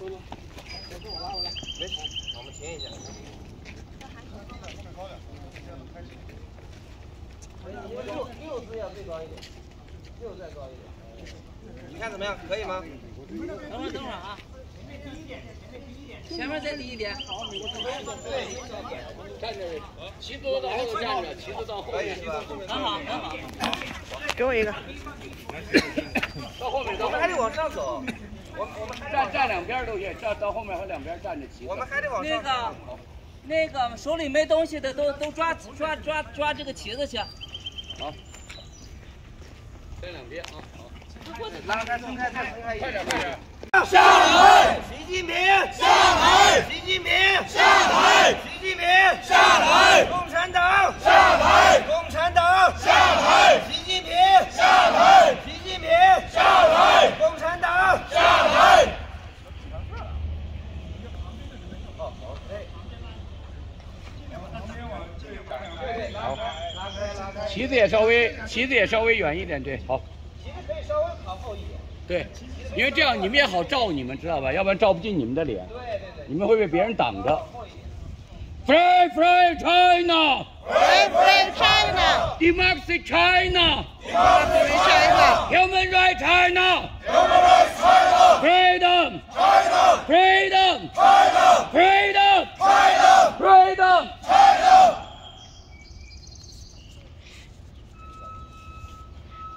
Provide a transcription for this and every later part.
没事，我们停一下。六六字要最高一点，六再高一点。你看怎么样？可以吗？等会儿等会儿啊。前面再低一点。站这儿，旗子都到后头站着，旗子到后面。很好，很好。给我一个。到后面，我们还得往上走。我们我们站站两边都行，站到后面和两边站着旗。我们还得往上。那个，那个手里没东西的都都抓抓抓抓这个旗子去。好。站两边啊。好拉开，松开，再松开一点，快点，快点。下来！习近平下来！习近平下来！习近平下来！共产党下来！共产党下来！习近平下台！习近平下台！共产党下台！好，旗子也稍微，旗子也稍微远一点，对，好。旗子可以稍微靠后一点。对，因为这样你们也好照你们，知道吧？要不然照不进你们的脸。对对对。你们会被别人挡着。Free, free China! Free, free China! Democracy China! Democracy China! Human rights China! Human rights China! Freedom! China! Freedom! China! Freedom! China! Freedom! China!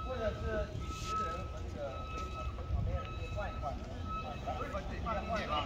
或者是举旗的人和那个围场旁边人可以换一换，换换一换。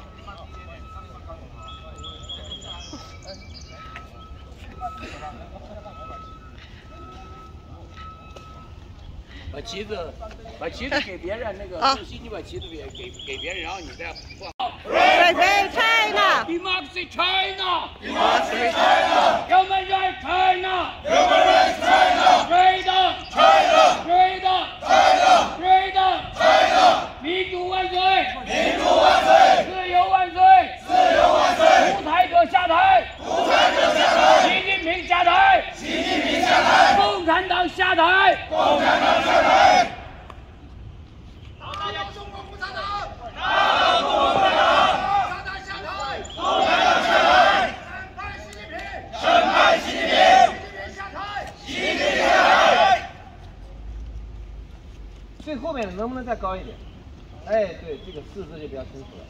把旗子，把旗子给别人，那个宋希，你把旗子给给给别人，然后你再换。Free, free China! Democracy China! Democracy China! Human rights China! Human rights China! Freedom! China! Freedom! China! Freedom! China! 民主万岁！民主万岁！自由万岁！自由万岁！独裁者下台！独裁者下台！习近平下台！习近平下台！共产党下台！共产党下台！打倒中国共产党！打倒中国共产党！共产党下台！共产党下台！审判习近平！审判习近平！习近平下台！习近平下台！最后面能不能再高一点？哎，对，这个四字就比较清楚了。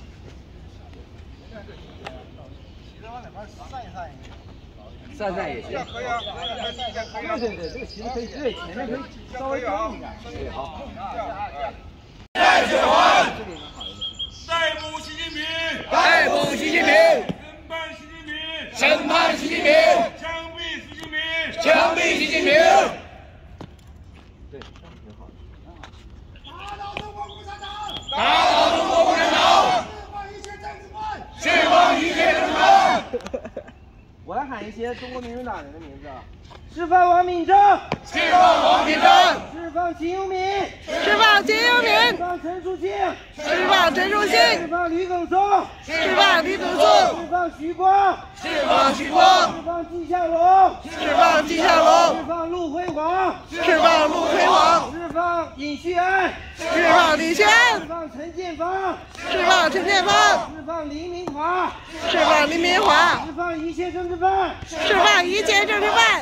旗子往哪边散一散。散散也行。可以啊，对对对，这个旗子可以对，前面可以稍微高一点。对，好。习近平！逮捕习近平！审判习近平！审判习近平！枪毙习近平！枪毙习近平！对，这样挺好的。打倒中国共产党！打倒中国共产党！释放一切政治犯！释放一切政治犯！我来喊一些中国民主党人的名字。释放王敏正，释放王敏正，释放秦永敏，释放秦永释敏，放陈树清，释放陈树释，放吕耿松，释放李子释松，放徐光，释放徐光，释放季向龙，释放季向龙。释，放陆辉煌，释放陆辉煌，释放尹旭安，释放李轩，释放陈建芳，释放陈建芳，释放黎明华，释放林明华，释放一切政治犯，释放一切政治犯，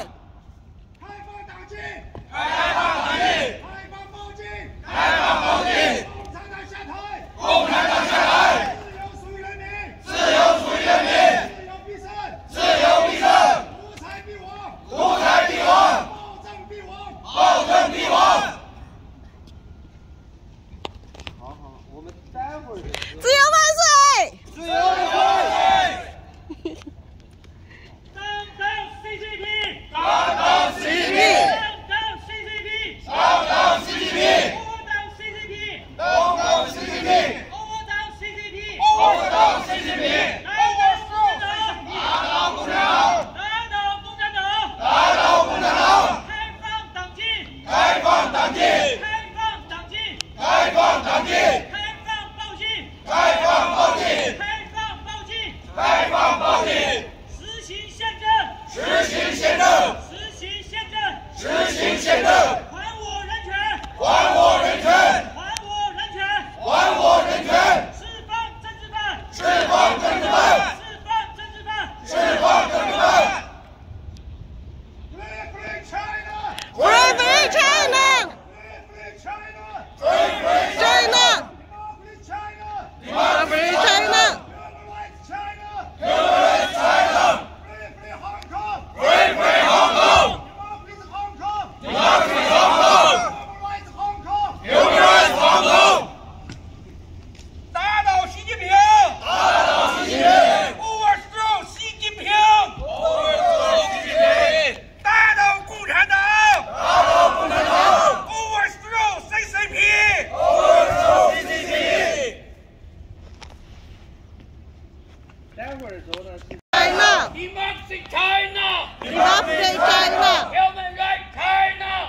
禁！开放党禁，开放报禁！开放报禁，共产党下台！共产党下台，自由属于人民！自由属于人民，自由必胜！自由必胜，独裁必亡！独裁必亡，暴政必亡！暴政必亡。好好，我们待会儿。自由万岁！自由万岁！打倒习近平！打倒习近平！打倒习近平！打倒习近平！打倒习近平！会儿的时候呢，是 China Democracy China。Democracy China Human Rights China，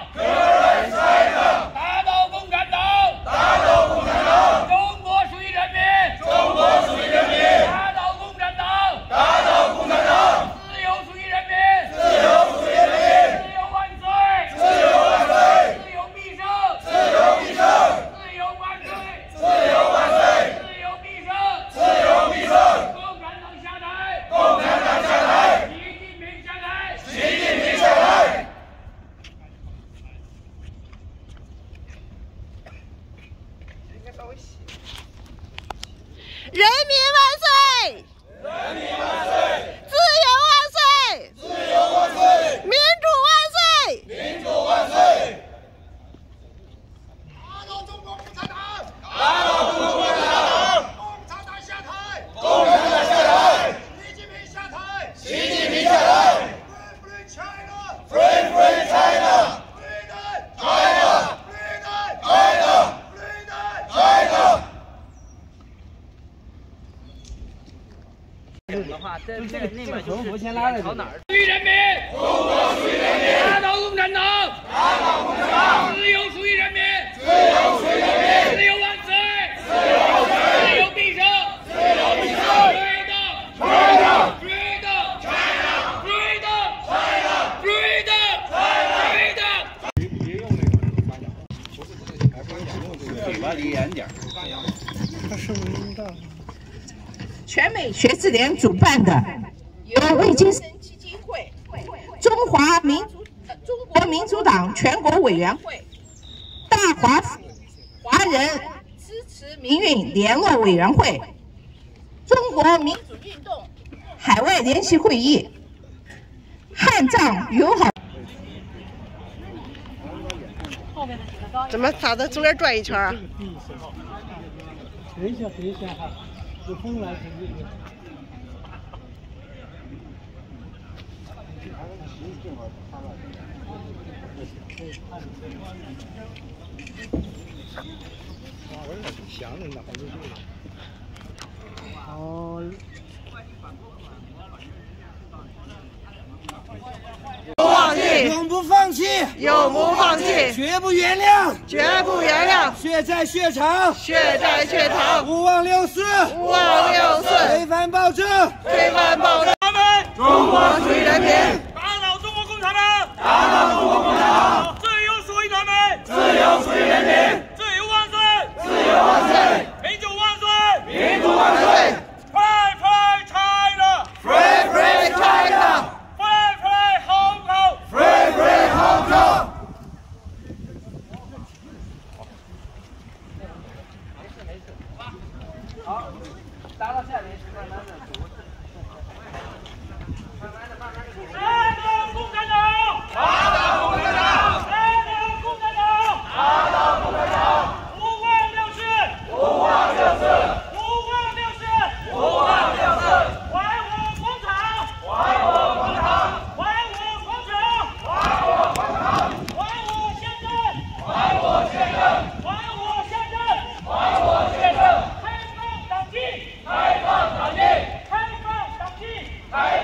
打倒共产党，打倒共产党，中国属于人民，中国属于人民，打倒共产党，打倒共产党，自由属于人民，自由属于人民，自由万岁，自由万岁，自由必胜，自由必胜，自由万岁，自由万岁，自由必胜，自由必胜，共产党下台，共产党下台，习近平下台，习近平下台。人民万岁！人民万岁！自由万岁！自由万岁！民主万岁！民主万岁！打倒中国共产党！打倒中国共产党！共产党下台！共产党下台！习近平下台！习近平下台！Free China! Free Free China! Freedom! China! Freedom! China! Freedom! China! 的话，这这那边就是朝哪儿？属于人民，中国属于人民，打倒共产党，打倒共产党，自由属于人民，自由属于人民，自由万岁，自由万岁，自由必胜，自由必胜，freedom，freedom，freedom，freedom，freedom，freedom，freedom。全美学智联主办的，由魏金生基金会、中华民族、呃中国民主党全国委员会、大华府华人支持民运联络委员会、中国民主运动海外联席会议、汉藏友好。怎么咋的？中间转一圈啊？等一下，等一下哈，有风来肯定。哦，不放弃，永不放弃，永不放弃，绝不原谅，绝不原谅，血债血偿，血债血偿，勿忘六四，勿忘六四，推翻暴政，推翻暴政。他们中国属于人民，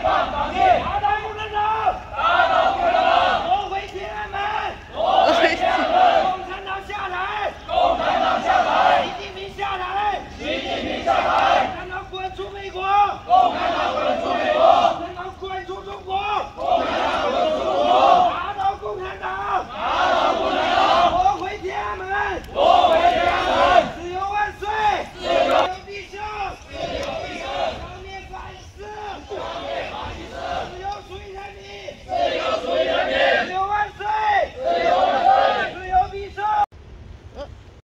放网打